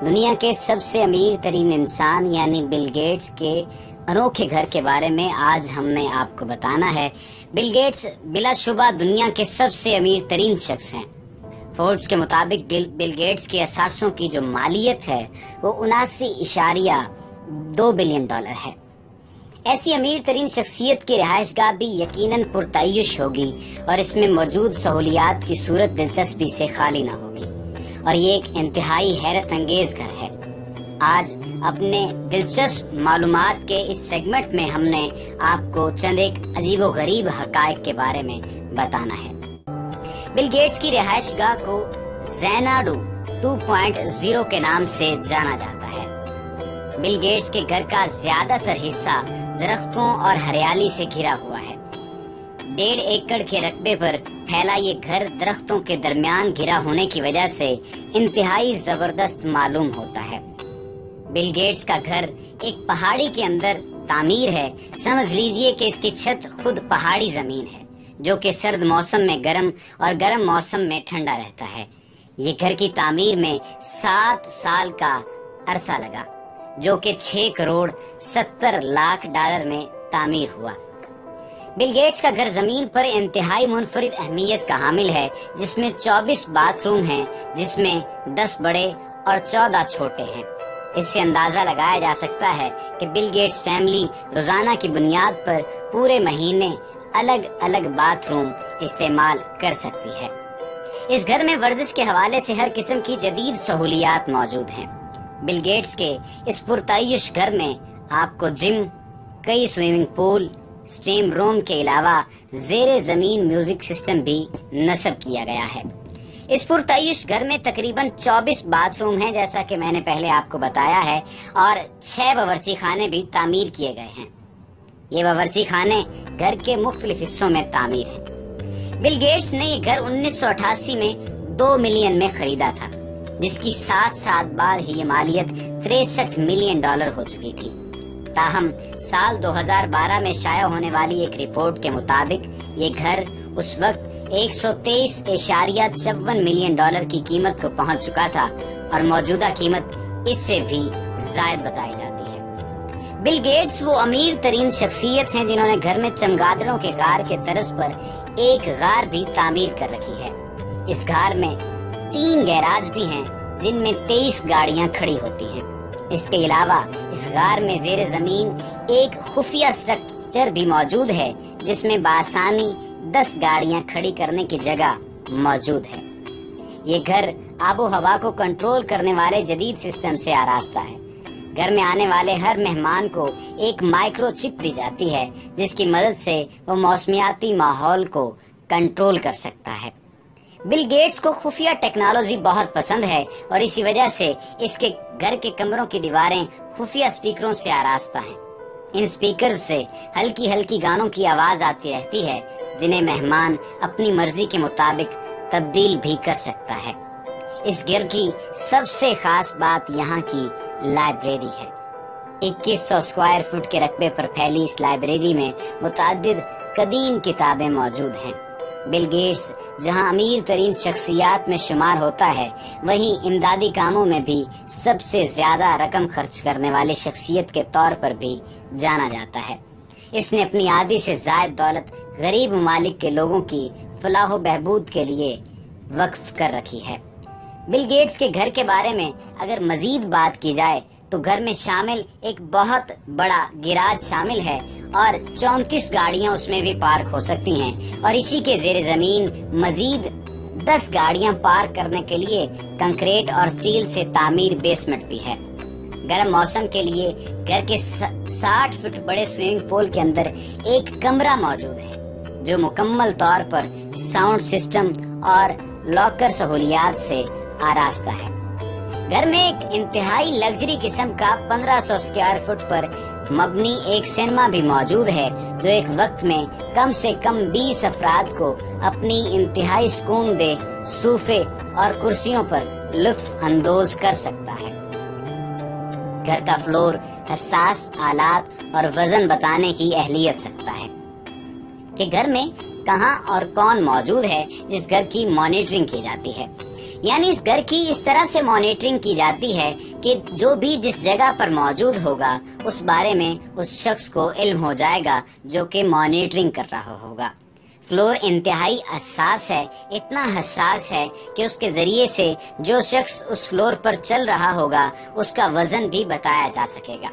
دنیا کے سب سے امیر ترین انسان یعنی بل گیٹس کے انوکھے گھر کے بارے میں آج ہم نے آپ کو بتانا ہے۔ بل گیٹس بلا شبہ دنیا کے سب سے امیر ترین شخص ہیں۔ فوربس کے مطابق بل گیٹس کے اثاثوں کی جو مالیت ہے، وہ اناسی اشاریہ دو بلین ڈالر ہے۔ ایسی امیر ترین شخصیت کی رہائش گاہ بھی یقیناً پرتعیش ہوگی اور اس میں موجود سہولیات کی صورت دلچسپی سے خالی نہ ہوگی اور یہ ایک انتہائی حیرت انگیز گھر ہے۔ آج اپنے دلچسپ معلومات کے اس سیگمنٹ میں ہم نے آپ کو چند ایک عجیب و غریب حقائق کے بارے میں بتانا ہے۔ بل گیٹس کی رہائش گاہ کو زیناڈو 2.0 کے نام سے جانا جاتا ہے۔ بل گیٹس کے گھر کا زیادہ تر حصہ درختوں اور ہریالی سے گھرا ہوا ہے۔ ڈیڑھ ایکڑ کے رقبے پر پھیلا یہ گھر درختوں کے درمیان گھرا ہونے کی وجہ سے انتہائی زبردست معلوم ہوتا ہے۔ بل گیٹس کا گھر ایک پہاڑی کے اندر تعمیر ہے۔ سمجھ لیجیے کہ اس کی چھت خود پہاڑی زمین ہے، جو کہ سرد موسم میں گرم اور گرم موسم میں ٹھنڈا رہتا ہے۔ یہ گھر کی تعمیر میں سات سال کا عرصہ لگا، جو کہ چھ کروڑ ستر لاکھ ڈالر میں تعمیر ہوا۔ بل گیٹس کا گھر زمین پر انتہائی منفرد اہمیت کا حامل ہے، جس میں چوبیس باتھ روم ہیں، جس میں دس بڑے اور چودہ چھوٹے ہیں۔ اس سے اندازہ لگایا جا سکتا ہے کہ بل گیٹس فیملی روزانہ کی بنیاد پر پورے مہینے الگ الگ باتھ روم استعمال کر سکتی ہے۔ اس گھر میں ورزش کے حوالے سے ہر قسم کی جدید سہولیات موجود ہیں۔ بل گیٹس کے اس پرتعیش گھر میں آپ کو جم، کئی سوئمنگ پول سٹیم روم کے علاوہ زیر زمین میوزک سسٹم بھی نصب کیا گیا ہے۔ اس پرتعیش گھر میں تقریباً چوبیس باتھ روم ہیں جیسا کہ میں نے پہلے آپ کو بتایا ہے، اور چھ باورچی خانے بھی تعمیر کیے گئے ہیں۔ یہ باورچی خانے گھر کے مختلف حصوں میں تعمیر ہیں۔ بل گیٹس نے یہ گھر انیس سو اٹھاسی میں دو ملین میں خریدا تھا، جس کی سات سال بعد ہی یہ مالیت تریسٹھ ملین ڈالر ہو چکی تھی۔ تاہم، سال دو ہزار بارہ میں شائع ہونے والی ایک رپورٹ کے مطابق، یہ گھر اس وقت ایک سو تیئیس اشاریہ چون ملین ڈالر کی قیمت کو پہنچ چکا تھا اور موجودہ قیمت اس سے بھی زائد بتائی جاتی ہے۔ بل گیٹس وہ امیر ترین شخصیت ہیں جنہوں نے گھر میں چمگادڑوں کے غار کے طرز پر ایک غار بھی تعمیر کر رکھی ہے۔ اس غار میں تین گیراج بھی ہیں جن میں تیئیس گاڑیاں کھڑی ہوتی ہیں۔ اس کے علاوہ اس غار میں زیر زمین ایک خفیہ سٹرکچر بھی موجود ہے، جس میں بآسانی دس گاڑیاں کھڑی کرنے کی جگہ موجود ہے۔ یہ گھر آب و ہوا کو کنٹرول کرنے والے جدید سسٹم سے آراستہ ہے۔ گھر میں آنے والے ہر مہمان کو ایک مائکرو چپ دی جاتی ہے، جس کی مدد سے وہ موسمیاتی ماحول کو کنٹرول کر سکتا ہے۔ بل گیٹس کو خفیہ ٹیکنالوجی بہت پسند ہے اور اسی وجہ سے اس کے گھر کے کمروں کی دیواریں خفیہ سپیکروں سے آراستہ ہیں۔ ان سپیکرز سے ہلکی ہلکی گانوں کی آواز آتی رہتی ہے، جنہیں مہمان اپنی مرضی کے مطابق تبدیل بھی کر سکتا ہے۔ اس گھر کی سب سے خاص بات یہاں کی لائبریری ہے۔ اکیس سو سکوائر فٹ کے رقبے پر پھیلی اس لائبریری میں متعدد قدیم کتابیں موجود ہیں۔ بل گیٹس، جہاں امیر ترین شخصیات میں شمار ہوتا ہے، وہیں امدادی کاموں میں بھی سب سے زیادہ رقم خرچ کرنے والے شخصیت کے طور پر بھی جانا جاتا ہے۔ اس نے اپنی آدھی سے زائد دولت غریب ممالک کے لوگوں کی فلاح و بہبود کے لیے وقف کر رکھی ہے۔ بل گیٹس کے گھر کے بارے میں اگر مزید بات کی جائے تو گھر میں شامل ایک بہت بڑا گراج شامل ہے اور چونتیس گاڑیاں اس میں بھی پارک ہو سکتی ہیں۔ اور اسی کے زیر زمین مزید دس گاڑیاں پارک کرنے کے لیے کنکریٹ اور سٹیل سے تعمیر بیسمنٹ بھی ہے۔ گرم موسم کے لیے گھر کے ساٹھ فٹ بڑے سوئمنگ پول کے اندر ایک کمرہ موجود ہے، جو مکمل طور پر ساؤنڈ سسٹم اور لاکر سہولیات سے آراستہ ہے۔ گھر میں ایک انتہائی لگژری قسم کا پندرہ سو اسکوائر فٹ پر مبنی ایک سینما بھی موجود ہے، جو ایک وقت میں کم سے کم بیس افراد کو اپنی انتہائی سکون دے صوفے اور کرسیوں پر لطف اندوز کر سکتا ہے۔ گھر کا فلور حساس آلات اور وزن بتانے کی اہلیت رکھتا ہے۔ کہ گھر میں کہاں اور کون موجود ہے، جس گھر کی مانیٹرنگ کی جاتی ہے۔ یعنی اس گھر کی اس طرح سے مانیٹرنگ کی جاتی ہے کہ جو بھی جس جگہ پر موجود ہوگا، اس بارے میں اس شخص کو علم ہو جائے گا جو کہ مانیٹرنگ کر رہا ہوگا۔ فلور انتہائی حساس ہے، اتنا حساس ہے کہ اس کے ذریعے سے جو شخص اس فلور پر چل رہا ہوگا، اس کا وزن بھی بتایا جا سکے گا۔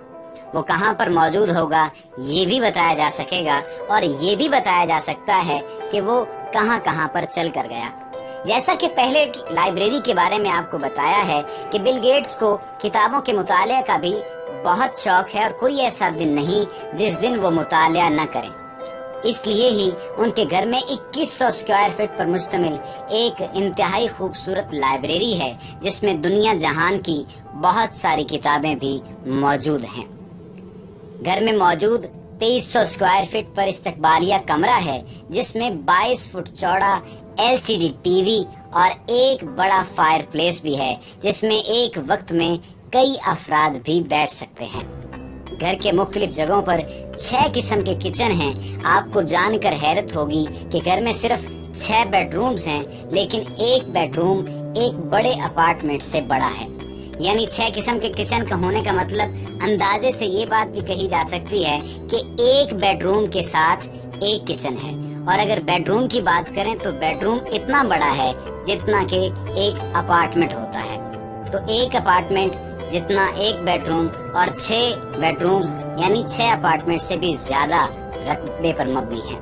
وہ کہاں پر موجود ہوگا، یہ بھی بتایا جا سکے گا اور یہ بھی بتایا جا سکتا ہے کہ وہ کہاں کہاں پر چل کر گیا۔ جیسا کہ پہلے لائبریری کے بارے میں آپ کو بتایا ہے کہ بل گیٹس کو کتابوں کے مطالعہ کا بھی بہت شوق ہے اور کوئی ایسا دن نہیں جس دن وہ مطالعہ نہ کریں۔ اس لیے ہی ان کے گھر میں اکیس سو اسکوائر فٹ پر مشتمل ایک انتہائی خوبصورت لائبریری ہے، جس میں دنیا جہان کی بہت ساری کتابیں بھی موجود ہیں۔ گھر میں موجود تیئیس سو اسکوائر فٹ پر استقبالیہ کمرہ ہے، جس میں بائیس فٹ چوڑا L C D T V اور ایک بڑا فائر پلیس بھی ہے، جس میں ایک وقت میں کئی افراد بھی بیٹھ سکتے ہیں۔ گھر کے مختلف جگہوں پر چھ قسم کے کچن ہیں۔ آپ کو جان کر حیرت ہوگی کہ گھر میں صرف چھ بیڈ رومز ہیں، لیکن ایک بیڈ روم ایک بڑے اپارٹمنٹ سے بڑا ہے۔ یعنی چھ قسم کے کچن کا ہونے کا مطلب اندازے سے یہ بات بھی کہی جا سکتی ہے کہ ایک بیڈ روم کے ساتھ ایک کچن ہے۔ اور اگر بیڈ روم کی بات کریں تو بیڈ روم اتنا بڑا ہے جتنا کہ ایک اپارٹمنٹ ہوتا ہے۔ تو ایک اپارٹمنٹ جتنا ایک بیڈ روم اور چھ بیڈ رومز یعنی چھ اپارٹمنٹ سے بھی زیادہ رقبے پر مبنی ہیں۔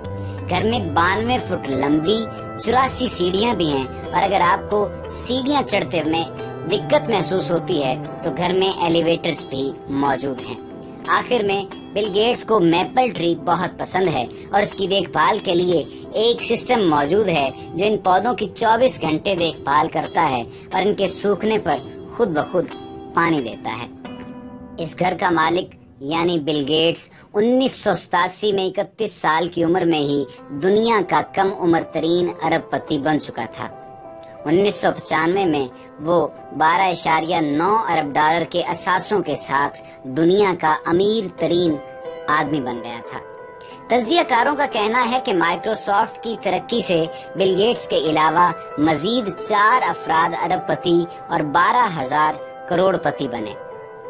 گھر میں بانوے فٹ لمبی چوراسی سیڑھیاں بھی ہیں اور اگر آپ کو سیڑھیاں چڑھتے میں دقت محسوس ہوتی ہے تو گھر میں ایلیویٹرز بھی موجود ہیں۔ آخر میں بل گیٹس کو میپل ٹری بہت پسند ہے اور اس کی دیکھ بھال کے لیے ایک سسٹم موجود ہے جو ان پودوں کی چوبیس گھنٹے دیکھ بھال کرتا ہے اور ان کے سوکھنے پر خود بخود پانی دیتا ہے۔ اس گھر کا مالک یعنی بل گیٹس انیس سو ستاسی میں اکتیس سال کی عمر میں ہی دنیا کا کم عمر ترین ارب پتی بن چکا تھا۔ انیس سو پچانوے میں وہ بارہ اشاریہ نو ارب ڈالر کے اثاثوں کے ساتھ دنیا کا امیر ترین آدمی بن گیا تھا۔ تجزیہ کاروں کا کہنا ہے کہ مائکروسافٹ کی ترقی سے بل گیٹس کے علاوہ مزید چار افراد ارب پتی اور بارہ ہزار کروڑ پتی بنے۔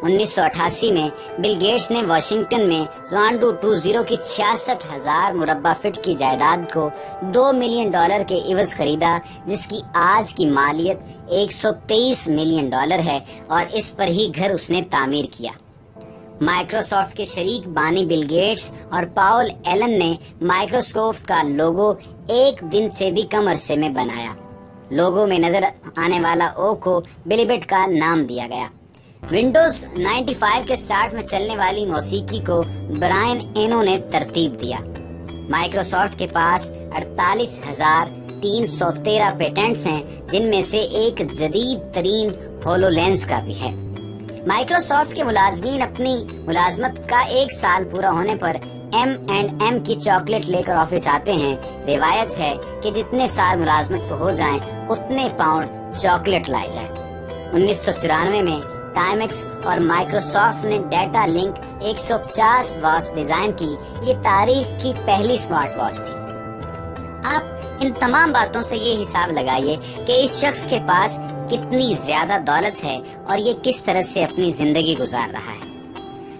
انیس سو اٹھاسی میں بل گیٹس نے واشنگٹن میں زوانڈو ٹو زیرو کی چھیاسٹھ ہزار مربع فٹ کی جائیداد کو دو ملین ڈالر کے عوض خریدا، جس کی آج کی مالیت ایک سو تیئیس ملین ڈالر ہے اور اس پر ہی گھر اس نے تعمیر کیا۔ مائکروسافٹ کے شریک بانی بل گیٹس اور پاول ایلن نے مائکروسافٹ کا لوگو ایک دن سے بھی کم عرصے میں بنایا۔ لوگوں میں نظر آنے والا او کو بلیبٹ کا نام دیا گیا۔ ونڈوز 95 کے سٹارٹ میں چلنے والی موسیقی کو برائن اینو نے ترتیب دیا۔ مائکروسافٹ کے پاس اڑتالیس ہزار تین سو تیرہ پیٹنٹس ہیں، جن میں سے ایک جدید ترین ہولو لینس کا بھی ہے۔ مائکروسافٹ کے ملازمین اپنی ملازمت کا ایک سال پورا ہونے پر ایم اینڈ ایم کی چاکلیٹ لے کر آفس آتے ہیں۔ روایت ہے کہ جتنے سال ملازمت کو ہو جائیں، اتنے پاؤنڈ چاکلیٹ لائے جائیں۔ انیس سو چورانوے میں ٹائمکس اور مائکروسافٹ نے ڈیٹا لنک ایک سو پچاس واچ ڈیزائن کی۔ یہ تاریخ کی پہلی سمارٹ واچ تھی۔ آپ ان تمام باتوں سے یہ حساب لگائیے کہ اس شخص کے پاس کتنی زیادہ دولت ہے اور یہ کس طرح سے اپنی زندگی گزار رہا ہے۔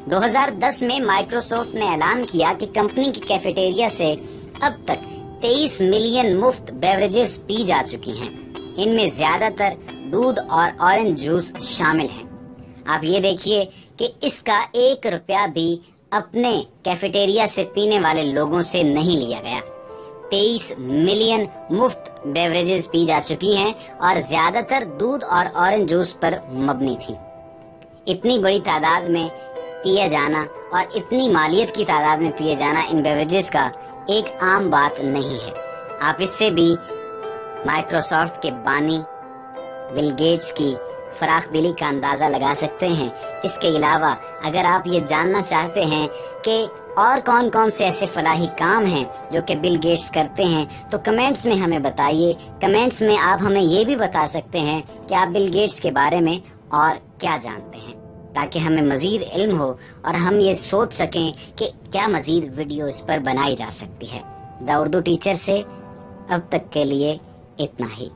دو ہزار دس میں مائکروسافٹ نے اعلان کیا کہ کمپنی کی کیفیٹیریا سے اب تک تیئیس ملین مفت بیوریجز پی جا چکی ہیں۔ ان میں زیادہ تر دودھ اور اورنج جوس شامل ہیں۔ آپ یہ دیکھیے کہ اس کا ایک روپیہ بھی اپنے کیفیٹیریا سے پینے والے لوگوں سے نہیں لیا گیا۔ تیئیس ملین مفت بیوریجز پی جا چکی ہیں اور زیادہ تر دودھ اور اورنج جوس پر مبنی تھی اتنی بڑی تعداد میں پیا جانا اور اتنی مالیت کی تعداد میں پیے جانا ان بیوریجز کا ایک عام بات نہیں ہے۔ آپ اس سے بھی مائکروسافٹ کے بانی بل گیٹس کی فراخ دلی کا اندازہ لگا سکتے ہیں۔ اس کے علاوہ، اگر آپ یہ جاننا چاہتے ہیں کہ اور کون کون سے ایسے فلاحی کام ہیں جو کہ بل گیٹس کرتے ہیں، تو کمنٹس میں ہمیں بتائیے۔ کمنٹس میں آپ ہمیں یہ بھی بتا سکتے ہیں کہ آپ بل گیٹس کے بارے میں اور کیا جانتے ہیں، تاکہ ہمیں مزید علم ہو اور ہم یہ سوچ سکیں کہ کیا مزید ویڈیو اس پر بنائی جا سکتی ہے۔ دا اردو ٹیچر سے اب تک کے لیے اتنا ہی۔